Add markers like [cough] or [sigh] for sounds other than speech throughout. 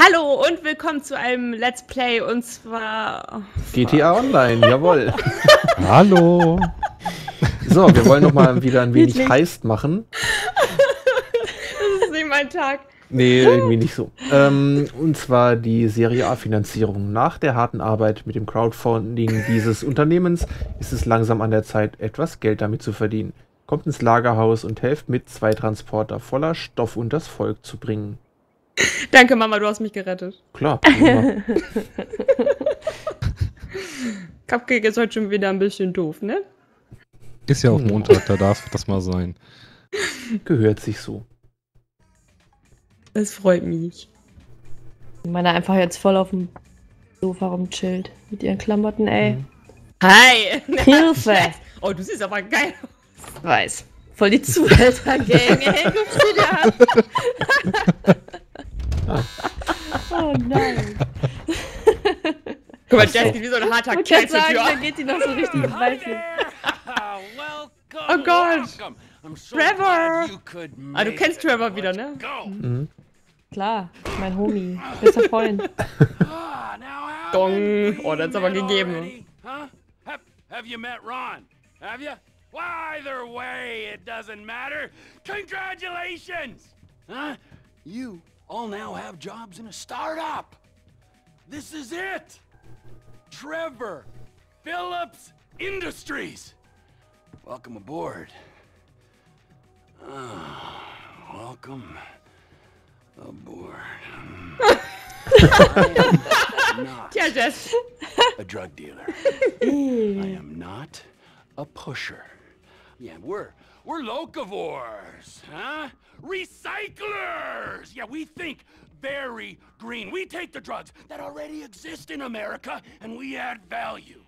Hallo und willkommen zu einem Let's Play und zwar GTA Online, jawohl. [laughs] Hallo. So, wir wollen noch mal wieder ein wenig? Heist machen. [laughs] das ist nicht mein Tag. Nee, irgendwie nicht so. Ähm, und zwar die Serie A-Finanzierung. Nach der harten Arbeit mit dem Crowdfunding dieses Unternehmens ist es langsam an der Zeit, etwas Geld damit zu verdienen. Kommt ins Lagerhaus und helft mit, zwei Transporter voller Stoff unters Volk zu bringen. [laughs] Danke Mama, du hast mich gerettet. Klar. [laughs] Cupcake ist heute schon wieder ein bisschen doof, ne? Ist ja auch Hm. Montag, da darf das mal sein. gehört sich so. Das freut mich. Meiner einfach jetzt voll auf dem Sofa rumchillt. Mit ihren Klamotten, ey. Mhm. Hi! Hilfe! [laughs] Oh, du siehst aber geil aus. Weiß. Voll die Zuhälter-Gang, ey. Guckst du dir an? [laughs] oh nein. Guck mal, Ach so. Jess geht wie so ein harter Ich Kerl kann zur sagen, Tür. da geht die noch so richtig weit hin. Oh Gott. Trevor. Ah, du kennst Trevor wieder, ne? Mhm. Klar, mein Homie. Bester Freund. Dong. Oh, das ist aber gegeben. Huh? Have, have you met Ron? Have you? Well, either way, it doesn't matter. Congratulations! Huh? You all now have jobs in a startup. This is it. Trevor Phillips Industries. Welcome aboard. Ah, welcome aboard. [laughs] I am not Jess. a drug dealer. I am not a pusher. Yeah, we're we're locavores, huh? Recyclers. Yeah, we think very green. We take the drugs that already exist in America and we add value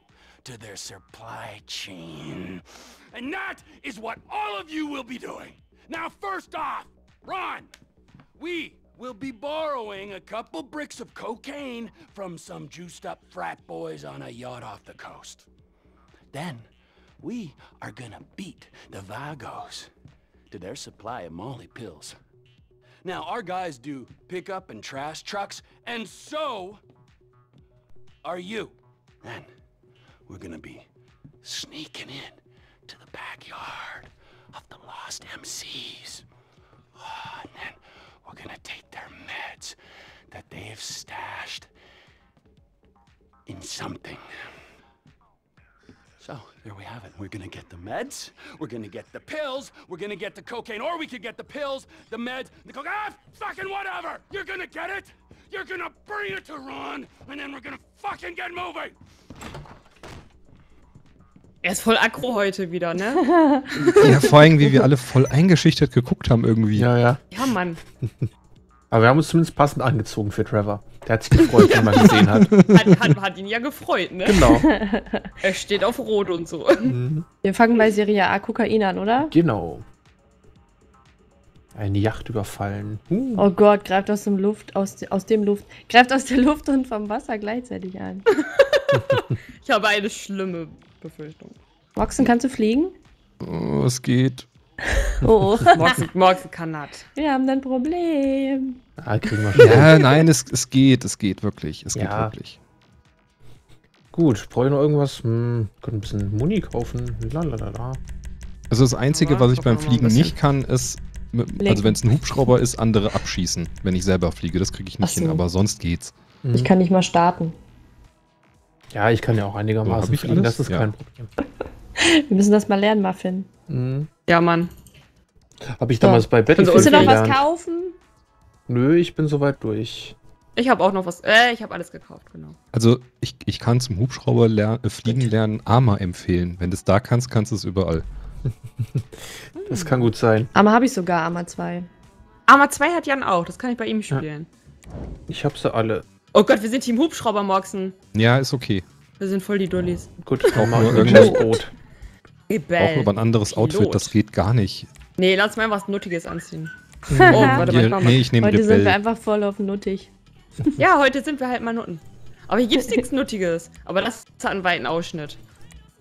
to their supply chain. And that is what all of you will be doing. Now, first off, Ron, we will be borrowing a couple bricks of cocaine from some juiced up frat boys on a yacht off the coast. Then we are gonna beat the Vagos to their supply of Molly pills. Now, our guys do pickup and trash trucks, and so are you. Then we're gonna be sneaking in to the backyard of the lost MCs. Ah, and then we're gonna take their meds that they've stashed in something. So, there we have it. We're gonna get the meds, we're gonna get the pills, we're gonna get the cocaine, or we could get the pills, the meds, the cocaine. Ah, fucking whatever! You're gonna get it! You're gonna bring it to Ron, and then we're gonna fucking get moving! Er ist voll aggro heute wieder, ne? [laughs] Ja, vor allem, wie wir alle voll eingeschüchtert geguckt haben irgendwie. Ja, ja. Ja, Mann. [laughs] Aber wir haben uns zumindest passend angezogen für Trevor. Der hat sich gefreut, wenn man gesehen hat. [laughs] Hat, hat, hat ihn ja gefreut, ne? Genau. [laughs] Er steht auf Rot und so. Mhm. Wir fangen bei Serie A Kokain an, oder? Genau. Eine Yacht überfallen. Uh. Oh Gott, greift aus dem Luft, aus, aus dem Luft, greift aus der Luft und vom Wasser gleichzeitig an. [laughs] Ich habe eine schlimme Befürchtung. Moxen, kannst du fliegen? Oh, es geht. Oh, [laughs] Morgen, morgen kann das. wir haben ein Problem. Ah, kriegen wir schon. Ja, nein, es, es geht, es geht wirklich. Es geht Ja. wirklich. Gut, brauche ich noch irgendwas? Hm, könnte ein bisschen Muni kaufen. Lalalala. Also das Einzige, Ja, was ich beim Fliegen nicht kann, ist, mit, also wenn es ein Hubschrauber ist, andere abschießen, wenn ich selber fliege. Das kriege ich nicht so. hin, aber sonst geht's. Hm. Ich kann nicht mal starten. Ja, ich kann ja auch So, einigermaßen ich fliegen, alles? das ist Ja. kein Problem. [laughs] Wir müssen das mal lernen, Muffin. Hm. Ja, Mann. Habe ich damals bei Also, Battlefield Willst du noch was gelernt. kaufen? Nö, ich bin soweit durch. Ich habe auch noch was. Äh, ich habe alles gekauft, genau. Also ich, ich kann zum Hubschrauber ler äh, fliegen lernen Arma empfehlen. Wenn du es da kannst, kannst du es überall. [laughs] Das kann gut sein. Aber habe ich sogar, Arma 2. Arma 2 hat Jan auch. Das kann ich bei ihm spielen. Ich hab sie alle. Oh Gott, wir sind Team Hubschrauber, Morxen. Ja, ist okay. Wir sind voll die Dullis. Gut, ich ein irgendwas- Boot. Brauche Gebell. aber ein anderes Pilot. Outfit, das geht gar nicht. Nee, lass mal was Nuttiges anziehen. [laughs] Oh, warte mal, ich mach nee, nehme Heute sind wir Rebell. einfach voll auf nuttig. [laughs] Ja, heute sind wir halt mal Nutten. Aber hier gibt's [laughs] nichts Nuttiges. Aber das hat einen weiten Ausschnitt.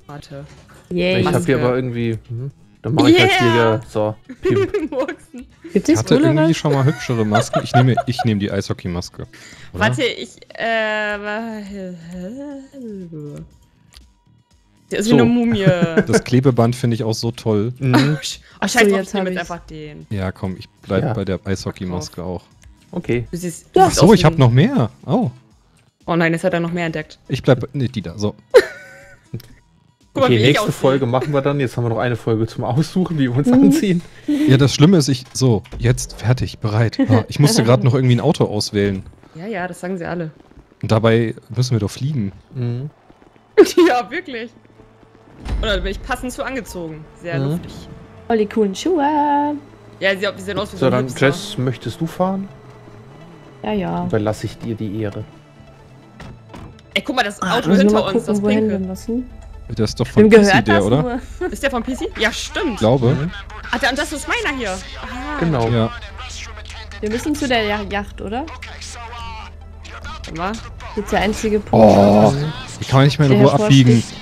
Warte. Yay. Ich habe Maske. hier aber irgendwie. Hm, Dann mache ich Yeah. Jäger. So, Pimp. Murksen. Gibt Ich es hatte irgendwie coolere? schon mal hübschere Masken. Ich nehme, ich nehme die Eishockey-Maske. Warte, ich, äh, Der ist wie So. eine Mumie. [laughs] Das Klebeband finde ich auch so toll. Mhm. Ach, scheiß so, drauf, jetzt ich ich's. einfach den. Ja, komm, ich bleib Ja. bei der Eishockey-Maske auch. Okay. Du siehst, du Ja. Ach so, ich wie habe noch mehr. Oh, Oh nein, jetzt hat er noch mehr entdeckt. ich bleib. Nee, die da. So. [laughs] Guck mal, Okay, wie ich nächste. Folge machen wir dann. Jetzt haben wir noch eine Folge zum Aussuchen, wie wir uns Mhm. [laughs] anziehen. Ja, das Schlimme ist, ich. So, jetzt fertig, bereit. Ah, ich musste gerade noch irgendwie ein Auto auswählen. Ja, ja, das sagen sie alle. Und dabei müssen wir doch fliegen. Mhm. ja, wirklich. Oder bin ich passend zu angezogen. Sehr Mhm. luftig. Oh, die coolen Schuhe. Ja, sie, sie sehen aus wie so So, dann, Hipster. Jess, möchtest du fahren? Ja, ja. Überlasse ich dir die Ehre. Ey, guck mal, das Ah, Auto wir hinter uns, das gucken, wir Pinke. müssen. Der ist doch von PC, der, das oder? nur? [laughs] Ist der von PC? Ja, stimmt. Ich glaube. Mhm. Ah, der, und das ist meiner hier. Ah, Genau. Ja. Wir müssen zu der Yacht, oder? warte mal. Das ist der einzige Punkt. Oh, ich kann nicht mehr in Ruhe abbiegen. hervorsticht.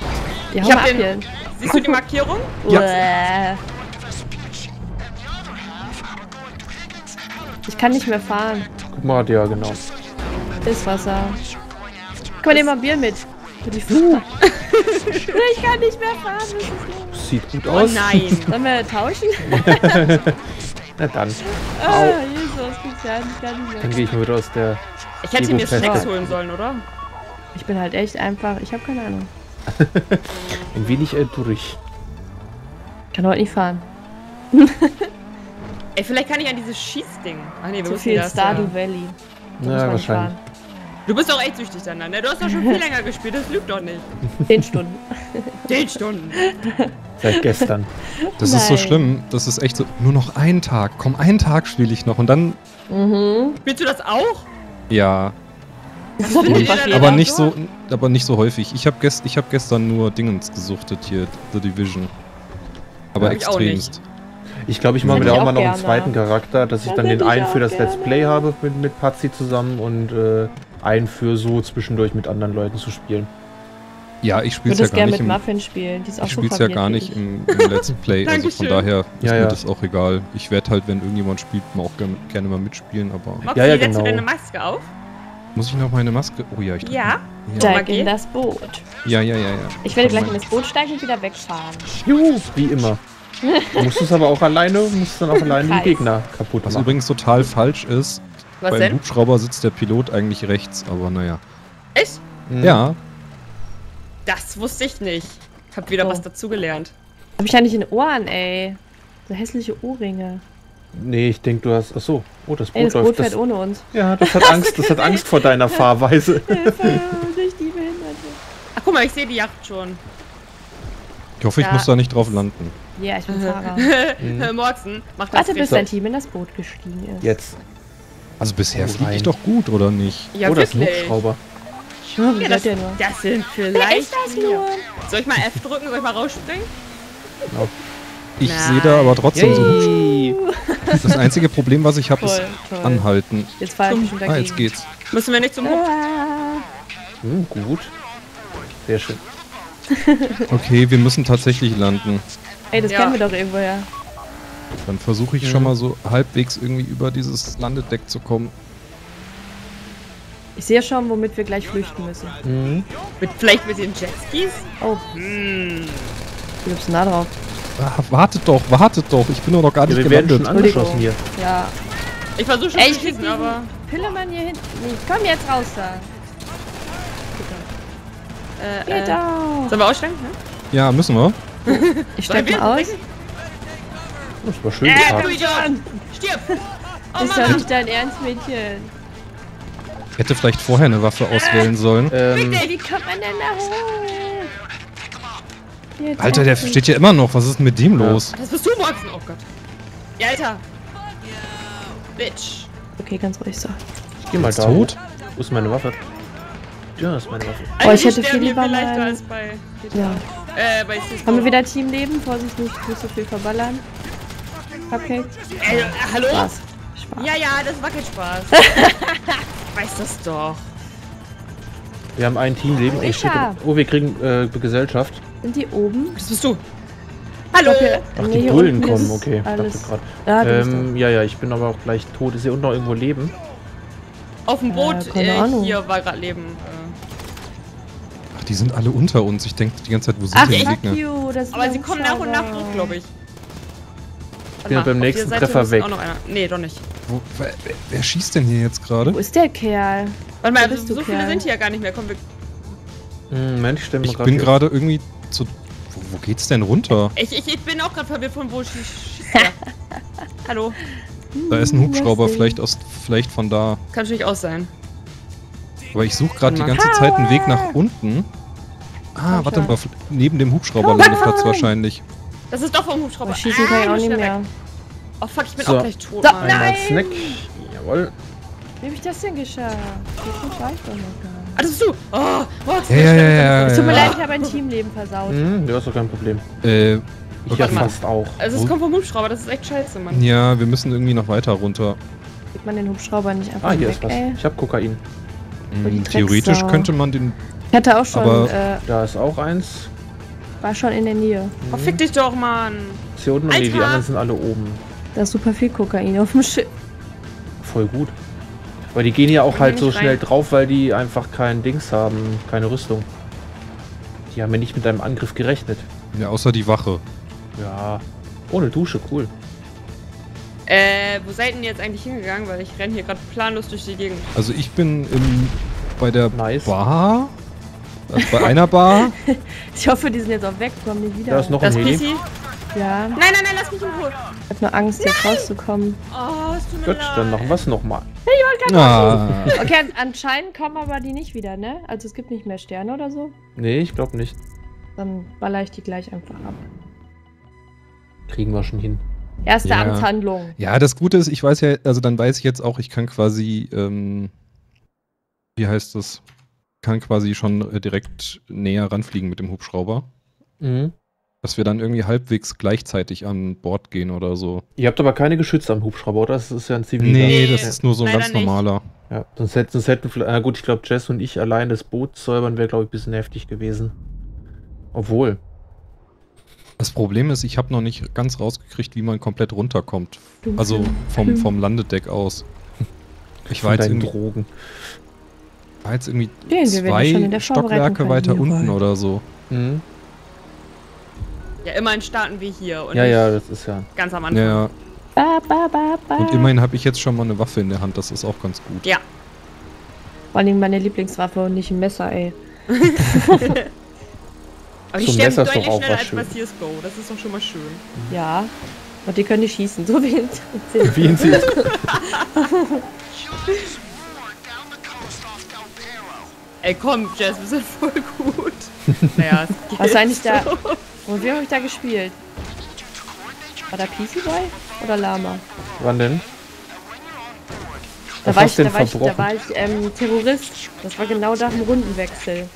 Ja, Ich hab den- hier. Siehst du die Markierung? Ja. Ich kann nicht mehr fahren. Guck mal, ja, genau. Ist Wasser. Guck mal, nehm mal Bier mit. Für die Fahrt. [laughs] ich kann nicht mehr fahren. Sieht gut Oh aus. nein. [laughs] Sollen wir tauschen? Na dann. Ah, Jesus, gibt's ja nicht, gar nicht Dann mehr. gehe ich mal wieder aus der. Ich hätte mir. Snacks holen sollen, oder? Ich bin halt echt einfach. Ich habe keine Ahnung. Ein wenig äh, durch. Ich kann heute nicht fahren. Ey, vielleicht kann ich an dieses Schießding. Ach nee, wir Zu müssen viel das, Stardew ja. Valley. Da Ja, wahrscheinlich. fahren. Du bist doch echt süchtig dann, ne? Du hast doch schon viel [laughs] länger gespielt, das lügt doch nicht. Zehn Stunden. [laughs] 10 Stunden. Seit gestern. Das ist so Nein. schlimm. Das ist echt so. Nur noch einen Tag. Komm, einen Tag spiele ich noch. Und dann. Mhm. Spielst du das auch? Ja. Aber nicht so. aber nicht so häufig. Ich habe gest, ich hab gestern nur Dingens gesuchtet hier, The Division. Aber Ja, extremst. Ich glaube, ich mache mir ich auch mal noch einen zweiten Charakter, dass ich dann den einen für das Let's. Play habe mit, mit Patsy zusammen und äh, einen für so zwischendurch mit anderen Leuten zu spielen. Ja, ich spiele es es ja gar gerne nicht mit im, Muffin spielen. Die ist auch ich so spiel's ja gar nicht ich. im, im Let's Play. [laughs] also von daher ist Ja, mir ja. das auch egal. Ich werde halt, wenn irgendjemand spielt, mal auch gerne, gerne mal mitspielen, aber Moxie, Ja, ja, setzt genau. du deine Maske auf? Muss ich noch meine Maske? Oh ja, ich drück Ja. Ja, Steig in das Boot. ja, ja, ja. ja. Ich werde gleich in das Boot steigen und wieder wegfahren. Juhu, wie immer. Du [laughs] musst es aber auch alleine, musst dann auch alleine den. Gegner kaputt Was machen. übrigens total falsch ist, Was beim denn? Hubschrauber sitzt der Pilot eigentlich rechts, aber naja. Ich? Mhm. Ja, Das wusste ich nicht. Hab wieder Oh. was dazugelernt. Hab ich ja nicht in Ohren, ey. So hässliche Ohrringe. Nee, ich denke, du hast. Achso, oh, das Boot Ey, das Boot läuft. fährt Das, ohne uns. ja, das hat Angst, das hat Angst vor deiner [laughs] Fahrweise. [laughs] Hilfe, durch die Behinderte. Ach, guck mal, ich sehe die Yacht schon. ich hoffe, ich Ja. muss da nicht drauf landen. Ja, ich bin [laughs] Fahrer. Mhm. Morgen, mach das Warte, bis dein Team in das Boot gestiegen ist. Jetzt. Also bisher Oh, fliege ich doch gut, oder nicht? Ja, oh, das ist ein. Hubschrauber. Ja, das, das sind Wer vielleicht. ist das nur? Soll ich mal F drücken? Soll ich mal rausspringen? Ich sehe da aber trotzdem so Hubschrauber. Yay. Das einzige Problem, was ich habe, ist Toll, anhalten. Jetzt fahre ich schon dagegen. Ah, jetzt geht's. Müssen wir nicht zum. Ah. Hm, gut. Sehr schön. [laughs] Okay, wir müssen tatsächlich landen. Ey, das Ja. kennen wir doch irgendwoher. Dann versuche ich Mhm. schon mal so halbwegs irgendwie über dieses Landedeck zu kommen. Ich sehe schon, womit wir gleich flüchten müssen. Mhm. Mit, vielleicht mit den Jetskis? Oh, Hm. du bist nah drauf. Ah, wartet doch, wartet doch. Ich bin doch noch gar Ja, nicht wir werden schon gelandet. angeschossen hier. Ja. Ich versuche schon Ey, zu ich schießen, aber. Pillermann hier hinten. Nee, komm jetzt raus da. Äh, äh, sollen wir aussteigen? Ne? Ja, müssen wir. Ich steig mal aus. Das war schön Äh, Idiot! Stirb! Oh ist doch nicht dein Ernst, Mädchen. Hätte vielleicht vorher eine Waffe auswählen sollen. Ähm, Wie kommt man denn da hoch? Jetzt Alter, der steht hier immer noch. Was ist denn mit dem Ja. los? Das bist du, Morgen! Oh Gott. Ja, Alter! Bitch! Okay, ganz ruhig so. ich geh mal da. tot? Wo ist meine Waffe? Ja, das ist meine Waffe. Oh, ich hätte viel lieber leichter mal- als bei. Ja. Äh, bei. Haben wir wieder Teamleben? Vorsicht, nicht, nicht so viel verballern. Cupcake? Äh, hallo? Spaß. Spaß. Ja, ja, das war kein Spaß. [laughs] weiß das doch. Wir haben ein Teamleben. Oh, oh wir kriegen äh, Gesellschaft. Sind die oben? Das bist du. Hallo. Okay. Ach, nee, die Bullen kommen, okay. Alles. Dachte grad. Ja, Ähm, ja, ja, ich bin aber auch gleich tot. Ist hier unten noch irgendwo Leben? Auf dem Boot, Äh, keine äh, Ahnung. hier war gerade Leben. Äh. Ach, die sind alle unter uns. Ich denke die ganze Zeit, wo sind Ach, die Gegner? you. Aber sie kommen nach und nach hoch, glaube ich. bin ja beim nächsten Treffer weg. Auch noch einer. Nee, doch nicht. Wo, wer, wer- schießt denn hier jetzt gerade? Wo ist der Kerl? Warte mal, bist so du, viele Kerl? sind hier ja gar nicht mehr. Komm, wir Hm, ich stelle mir Ich bin hier- gerade irgendwie zu. Wo, wo geht's denn runter? Ich, ich, ich bin auch gerade verwirrt von wo schießt. Ja. [laughs] Hallo. Da ist ein Hm, Hubschrauber, vielleicht aus, vielleicht von da. Kann natürlich auch sein. Aber ich suche gerade die ganze Zeit einen Weg nach unten. Ah, Komm warte schon. mal, neben dem Hubschrauberlandeplatz wahrscheinlich. Das ist doch vom Hubschrauber. Aber schießen kann ich Ah, auch nicht mehr. weg. Oh fuck, ich bin So. auch gleich tot. So, Mann. Einmal Nein! Snack. Jawohl. Wie hab ich das denn geschafft? Jetzt nicht weiter noch gar. Ah, das bist du. Oh, Max, Ja, ja, ja, ja, Es tut mir ja. leid, ich habe ein Teamleben versaut. Hm, ja, ist doch kein Problem. Äh, Ich ja mal. fast auch. Also es kommt vom Hubschrauber, das ist echt scheiße, Mann. ja, wir müssen irgendwie noch weiter runter. Kriegt man den Hubschrauber nicht einfach Ah, hier weg, ist was. ey? Ich habe Kokain. Oh, die Hm, Theoretisch könnte man den. Ich hatte auch schon, Aber- äh, Da ist auch eins. war schon in der Nähe. Oh, fick dich doch, Mann. Ist hier unten? Nee, die Alter. anderen sind alle oben. Da ist super viel Kokain auf dem Schiff. Voll gut. Weil die gehen ja auch halt so nicht schnell rein? drauf, weil die einfach kein Dings haben, keine Rüstung. Die haben ja nicht mit einem Angriff gerechnet. Ja, außer die Wache. Ja. Ohne Dusche, cool. Äh, wo seid ihr denn jetzt eigentlich hingegangen? Weil ich renne hier gerade planlos durch die Gegend. Also ich bin im, bei der Nice. Bar. Also bei einer Bar. [laughs] Ich hoffe, die sind jetzt auch weg, kommen die wieder. Da ist noch Das ein PC? Ja, Nein, nein, nein, lass mich in Ruhe. ich hab nur Angst, jetzt rauszukommen. Oh, es tut mir Gut, leid. dann machen wir es nochmal. Ah, Okay, an- anscheinend kommen aber die nicht wieder, ne? Also es gibt nicht mehr Sterne oder so. Nee, ich glaube nicht. Dann baller ich die gleich einfach ab. Kriegen wir schon hin. Erste Ja. Amtshandlung. ja, das Gute ist, ich weiß ja, also dann weiß ich jetzt auch, ich kann quasi, ähm, wie heißt das? Kann quasi schon äh, direkt näher ranfliegen mit dem Hubschrauber. Mhm. Dass wir dann irgendwie halbwegs gleichzeitig an Bord gehen oder so. Ihr habt aber keine Geschütze am Hubschrauber, oder? Das ist ja ein ziviler. Nee, Nee, das ist nur so ein ganz nicht. normaler. Ja, sonst hätten, sonst hätten vielleicht, na gut, ich glaube, Jess und ich allein das Boot säubern wäre, glaube ich, ein bisschen heftig gewesen. Obwohl. Das Problem ist, ich habe noch nicht ganz rausgekriegt, wie man komplett runterkommt. Also vom, vom Landedeck aus. [laughs] Ich war jetzt, irgendwie, Drogen. war jetzt irgendwie in zwei Stockwerke weiter unten oder so. Mhm. Ja, immerhin starten wir hier und Ja, ja, das ist ja. ganz am Anfang. Ja, Ba, ba, ba, ba. und immerhin habe ich jetzt schon mal eine Waffe in der Hand, das ist auch ganz gut. Ja. Vor allem meine Lieblingswaffe und nicht ein Messer, ey. [laughs] Aber die So sterben deutlich doch auch schneller als bei. CSGO. Das ist doch schon mal schön. Ja. Und die können nicht schießen, so wie in Wie in [laughs] Ey, komm, Jess, wir sind voll gut. [laughs] naja, es geht Was ist eigentlich da? so. Und wie habe ich da gespielt? War da PC Boy oder Lama? Wann denn? Da war ich, da war ich, da war ich ähm, Terrorist. Das war genau nach dem Rundenwechsel.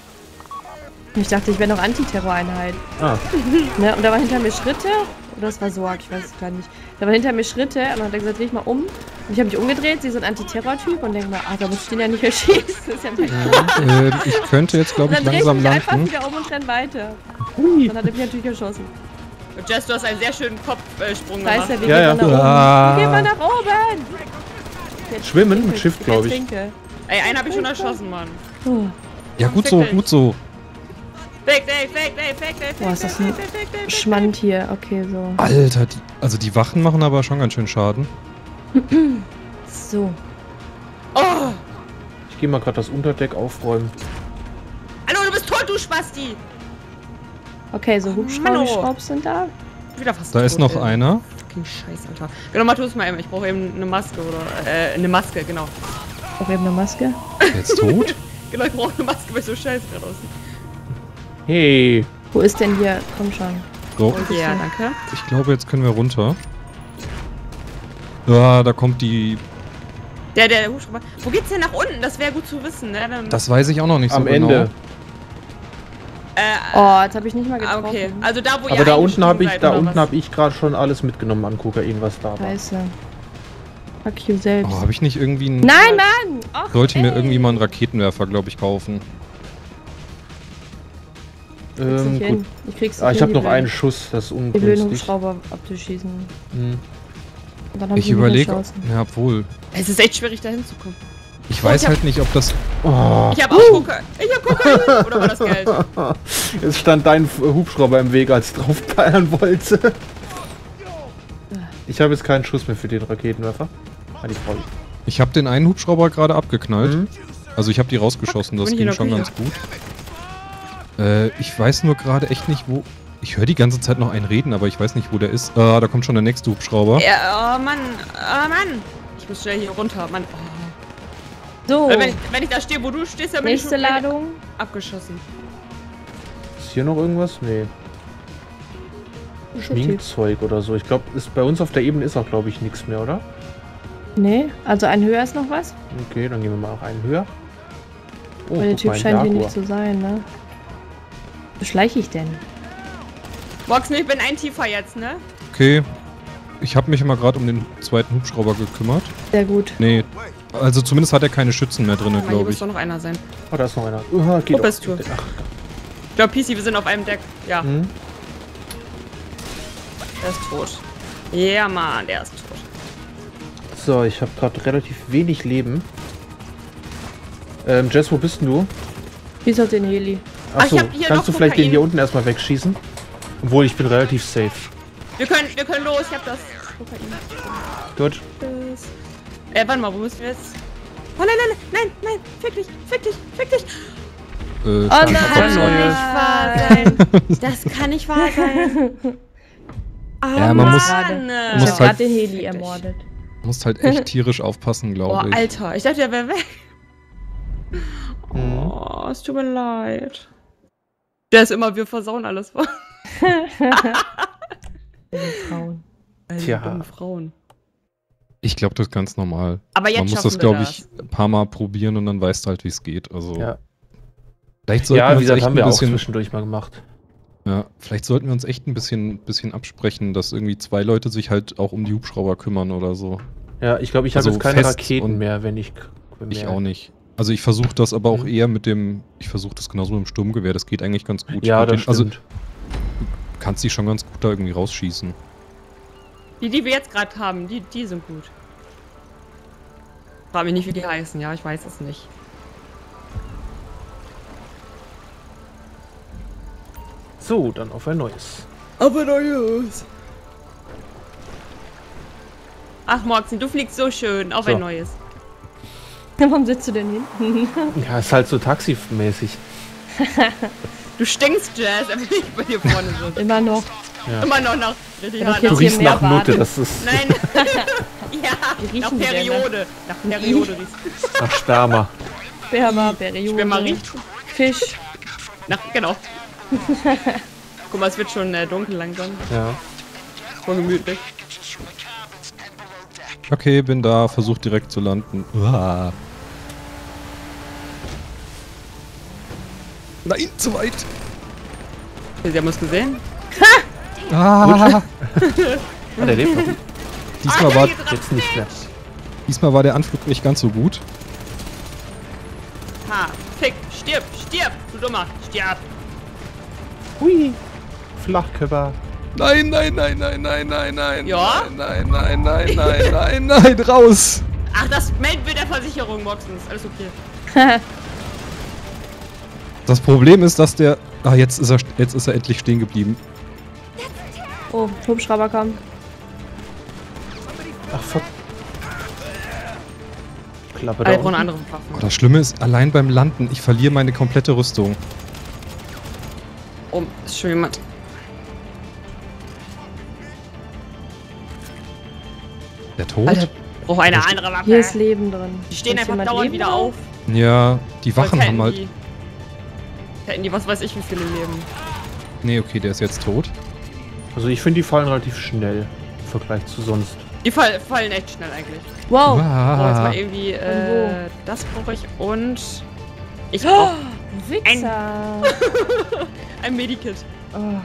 Und ich dachte, ich wäre noch Antiterror-Einheit. Ah, [laughs] Ne? Und da war hinter mir Schritte. Oder das war Sorg, ich weiß es gar nicht. Da war hinter mir Schritte und dann hat er gesagt, dreh ich mal um. Und ich habe mich umgedreht, sie ist so ein Antiterror-Typ und denke mal, ah, da muss ich den ja nicht erschießen. Das ist ja mein Ähm, ich könnte jetzt, glaube Und ich, dann drehe ich langsam mich einfach landen. wieder um und renn weiter. Dann hat er mich natürlich erschossen. Und Jess, du hast einen sehr schönen Kopfsprung Da ist gemacht. er, Ja, ja. nach Ah. geht man nach oben? Jetzt Schwimmen mit Schiff, jetzt glaub ich. Ey, einen habe ich schon erschossen, Mann. Ja, gut so, gut so. Fake Dave, Fake Dave, Fake Dave, Boah, ist das ein. Schmand hier. Okay, so. Alter, die, also die Wachen machen aber schon ganz schön Schaden. So. Oh! ich gehe mal gerade das Unterdeck aufräumen. Hallo, du bist tot, du Spasti! Okay, so Manno. Hubschrauber sind da. Wieder fast Da ist noch ey. einer. Fucking Scheiß, Alter. Genau, mal tu es mal eben. Ich brauche eben eine Maske oder. Äh, eine Maske, genau. Auch eben eine Maske. Jetzt tot? [laughs] Genau, ich brauche eine Maske, weil ich so scheiße gerade aussieht. Hey, Wo ist denn hier? Komm schon. So, Ja, danke. ich glaube, jetzt können wir runter. Ja, da kommt die. Der, der Hubschrauber. Wo geht's denn nach unten? Das wäre gut zu wissen, ne? Dann, Das weiß ich auch noch nicht so am genau. Ende. äh, Oh, jetzt habe ich nicht mal ah, getroffen. okay. Also da, wo ihr Aber da unten habe ich, da unten habe ich gerade schon alles mitgenommen an Kokain, was da war. Scheiße. Fuck you selbst. Oh, habe ich nicht irgendwie einen. Nein, Mann! Oh. Sollte mir ey. irgendwie mal einen Raketenwerfer, glaube ich, kaufen. Ähm, gut. hin. Ich krieg's nicht Ah, ich habe noch einen Schuss, das ist ungünstig. Hubschrauber abzuschießen. Hm. Und dann haben Ich überlege, ja, obwohl. Es ist echt schwierig, da hinzukommen. Ich weiß ich hab- halt nicht, ob das. Oh, Ich habe auch Kokain. Ich hab Kokain. [laughs] Oder war das Geld? es stand dein Hubschrauber im Weg, als ich draufballern wollte. Ich habe jetzt keinen Schuss mehr für den Raketenwerfer. Ah, die Frau. Ich habe den einen Hubschrauber gerade abgeknallt. Mhm. Also ich habe die rausgeschossen, das ich ging schon ganz gut. Äh, ich weiß nur gerade echt nicht, wo. Ich höre die ganze Zeit noch einen reden, aber ich weiß nicht, wo der ist. Ah, da kommt schon der nächste Hubschrauber. Ja, oh Mann. Oh Mann. Ich muss schnell hier runter. Mann. Oh. So, Weil Wenn, ich, wenn ich da stehe, wo du stehst, dann bin nächste ich schon Ladung. abgeschossen. Ist hier noch irgendwas? Nee. Schminkzeug oder so. Ich glaube, bei uns auf der Ebene ist auch, glaube ich, nichts mehr, oder? Nee, also ein höher ist noch was. Okay, dann gehen wir mal noch einen höher. Oh, Weil der Typ mal, scheint hier Jaguar. nicht zu sein, ne? Wo schleiche ich denn? Boxen, ich bin ein Tiefer jetzt, ne? Okay. Ich habe mich immer gerade um den zweiten Hubschrauber gekümmert. Sehr gut. Nee. Also zumindest hat er keine Schützen mehr drin, mal, hier glaube muss ich. doch noch einer sein. Oh, da ist noch einer. Uh, geht Wo auf- bist du? Ach, Ich glaube, PC, wir sind auf einem Deck. Ja, hm? der ist tot. Ja, Mann, der ist tot. So, ich habe gerade relativ wenig Leben. Ähm, Jess, wo bist denn du? Wie ist auf den Heli? Achso, kannst du vielleicht den Kokain. hier unten erstmal wegschießen? Obwohl, ich bin relativ safe. Wir können, wir können los, ich hab das. Gut. Das- Äh, warte mal, wo müssen wir jetzt? Oh nein, nein, nein, nein, nein, fick dich, fick dich, fick dich. Äh, Oh nein. Kann Neues. nicht wahr sein. [laughs] Das kann nicht wahr sein. Ah, [laughs] Ja, man muss- Mann. Ich muss hab halt- gerade den Heli ermordet. musst halt echt tierisch aufpassen, [laughs] glaube ich. Alter, ich dachte, der wäre weg. Mhm. Oh, es tut mir leid. Der ist immer, wir versauen alles. Frauen. Tja. Dumme Frauen. Ich glaube, das ist ganz normal. Aber jetzt Man muss das, glaube ich, ein paar Mal probieren und dann weißt du halt, wie es geht. Also, Ja, vielleicht sollten ja wir wie uns gesagt, echt haben ein wir auch bisschen, zwischendurch mal gemacht. ja, vielleicht sollten wir uns echt ein bisschen, bisschen absprechen, dass irgendwie zwei Leute sich halt auch um die Hubschrauber kümmern oder so. Ja, ich glaube, ich habe Also jetzt keine Raketen und- mehr, wenn ich. Mehr. Ich auch nicht. Also ich versuche das aber auch Mhm. eher mit dem, ich versuche das genauso mit dem Sturmgewehr, das geht eigentlich ganz gut. Ja, das den, Also stimmt. kannst die schon ganz gut da irgendwie rausschießen. Die, die wir jetzt gerade haben, die, die sind gut. Frag mich nicht, wie die heißen, ja, ich weiß es nicht. so, dann auf ein neues. Aber neues. Ach, Moxen, du fliegst so schön auf So. ein neues. [laughs] Warum sitzt du denn hinten? [laughs] Ja, ist halt so taximäßig. [laughs] Du stinkst, Jazz, einfach nicht bei dir vorne sitzt. Immer noch. Ja. Immer noch nach okay, Du hier riechst nach Nutte, das ist Nein. ja, nach ne? Periode. Nach Periode riechst nach Sperma. Sperma, Periode. Sperma riecht. Fisch. Nach, genau. Guck mal, es wird schon äh, dunkel langsam. Ja. Voll gemütlich. Okay, bin da, versuch direkt zu landen. Uah. Nein, zu weit. Sie haben es gesehen? Ah, Ah, der lebt noch. diesmal, war, Jetzt nicht mehr. diesmal war der Anflug nicht ganz so gut. Ha, fick, stirb, stirb, du Dummer, stirb. Hui. Flachkörper. Nein, nein, nein, nein, nein, nein, nein. Ja? Nein, nein, nein, nein, nein, nein, raus. Ach, das melden wir der Versicherung, Moxen. Ist alles okay. Das Problem ist, dass der. Ah, jetzt ist er, jetzt ist er endlich stehen geblieben. Oh, Hubschrauber kommen. Ach, fuck. Klappe da unten. andere Waffen. Oh, das Schlimme ist, allein beim Landen, ich verliere meine komplette Rüstung. Oh, ist schon jemand. Der Tod? Alter, brauche eine andere Waffe. Hier ist Leben drin. die stehen Ist einfach dauernd wieder auf. Ja, die Wachen haben halt. Die, hätten die was weiß ich wie viele Leben. Nee, okay, der ist jetzt tot. Also ich finde, die fallen relativ schnell im Vergleich zu sonst. Die fall, fallen echt schnell eigentlich. Wow. So, jetzt mal irgendwie, äh, das brauche ich und ich Oh, brauche Wichser. [laughs] ein Medikit. Oh.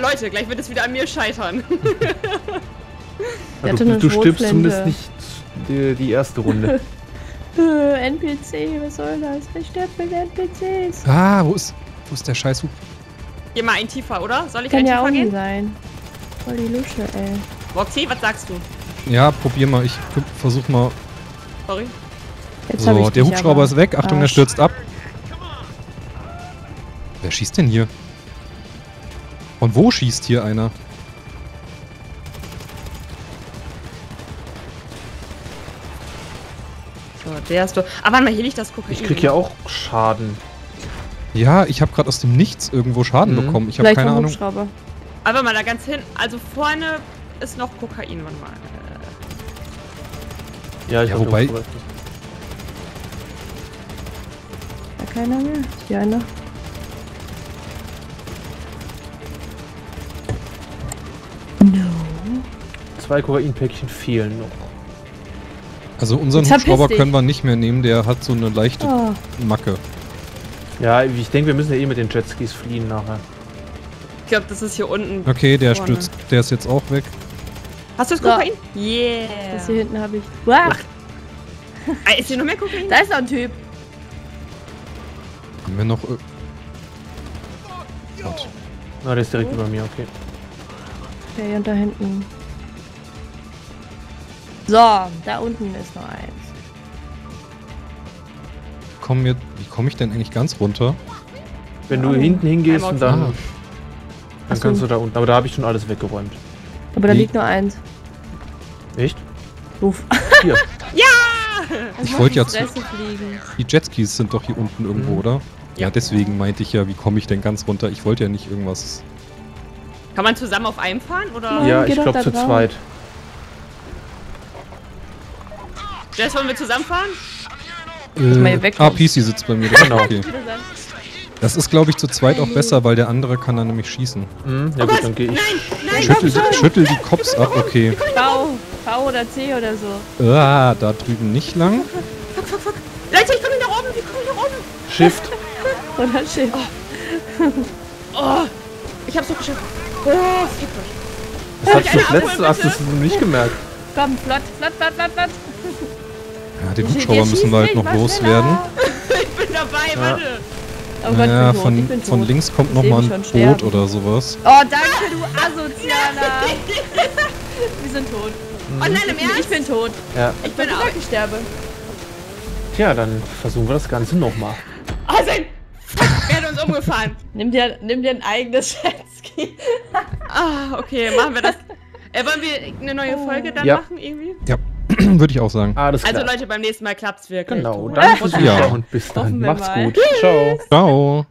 Leute, gleich wird es wieder an mir scheitern. [laughs] Also, hatte eine du stirbst zumindest nicht die, die erste Runde. [laughs] Äh, NPC, was soll das? Wer stirbt mit NPCs? ah wo ist. Wo ist der scheiß Hub? Geh mal ein tiefer, oder? Soll ich Kann ein ja auch tiefer gehen? sein. Voll die Lusche, ey. Roxy, was sagst du? Ja, probier mal. Ich versuch mal. Sorry. Jetzt So, ich der Hubschrauber aber. ist weg. Achtung, der Arsch. stürzt ab. Wer schießt denn hier? Von wo schießt hier einer? Der ist doch. Aber warte mal, hier liegt das Kokain. Ich krieg ja auch Schaden. Ja, ich habe gerade aus dem Nichts irgendwo Schaden Mhm. bekommen. Ich habe keine Ahnung. Hubschrauber. Aber mal da ganz hin. Also vorne ist noch Kokain, warte mal. Ja, ich Ja, hab wobei-. Ja, keiner mehr. Hier einer. Zwei Kokainpäckchen fehlen noch. Also unseren Jetzt Hubschrauber können wir nicht mehr nehmen. Der hat so eine leichte Oh, Macke. Ja, ich denke, wir müssen ja eh mit den Jetskis fliehen nachher. Ich glaube, das ist hier unten. Okay, der Vorne. stürzt. Der ist jetzt auch weg. Hast du das So. Kokain? Yeah. das hier hinten habe ich. Uah, Ah, ist hier noch mehr Kokain? da ist noch ein Typ. Haben wir noch. Gott. Na, der ist direkt über mir, okay. Okay, und da hinten. So, da unten ist noch eins. Komm mir, wie komme ich denn eigentlich ganz runter? Wenn du Oh. hinten hingehst und dann, Ah. dann so. kannst du da unten. Aber da habe ich schon alles weggeräumt. Aber da Wie? liegt nur eins. Echt? Uff. Hier. [laughs] Ich wollte ja zu-. Die Jetskis sind doch hier unten irgendwo, Mhm. oder? Ja, Ja. deswegen meinte ich ja, wie komme ich denn ganz runter? Ich wollte ja nicht irgendwas. Kann man zusammen auf einem fahren? Oder? Ja. Ja, ich glaube da zu drauf. zweit. Jess, wollen wir zusammenfahren? Äh, ah, PC sitzt bei mir. Genau. [laughs] Okay. Das ist, glaube ich, zu zweit auch besser, weil der andere kann dann nämlich schießen. Hm, ja Oh gut, dann gehe ich. Nein, nein, Schüttel, schüttel die Cops ab, okay. V. V oder C oder so. Ah, da drüben nicht lang. Leute, ich komme nach oben, wir kommen nach oben. Shift. [laughs] Oder Schiff. Oh, ich hab's doch geschafft. Oh, fick euch. Das hast du letztes, abholen, hast du es nicht gemerkt. Komm, flott, flott, flott, flott, flott. Ja, den Hubschrauber müssen wir halt noch loswerden. [laughs] Ich bin dabei, warte. Oh Gott, naja, ich bin tot, ich von, von links kommt Ich noch seh mal mich ein Boot sterben. oder sowas. Oh, danke, du Asozialer. [laughs] Wir sind tot. Oh nein, im Ich Ernst? bin tot. Ja. Ich bin auch. Ich sterbe. Tja, dann versuchen wir das Ganze nochmal. Oh, sein. Fuck, wer hat uns umgefahren? [laughs] Nimm dir, nimm dir ein eigenes Jetski. Ah, okay, machen wir das. Äh, wollen wir eine neue Folge dann Ja. machen irgendwie? [clears throat] Würde ich auch sagen. Alles klar. Also Leute, beim nächsten Mal klappt's wirklich. genau, danke fürs Ja. Zuschauen und bis dann. Macht's mal. gut. Ciao. Ciao.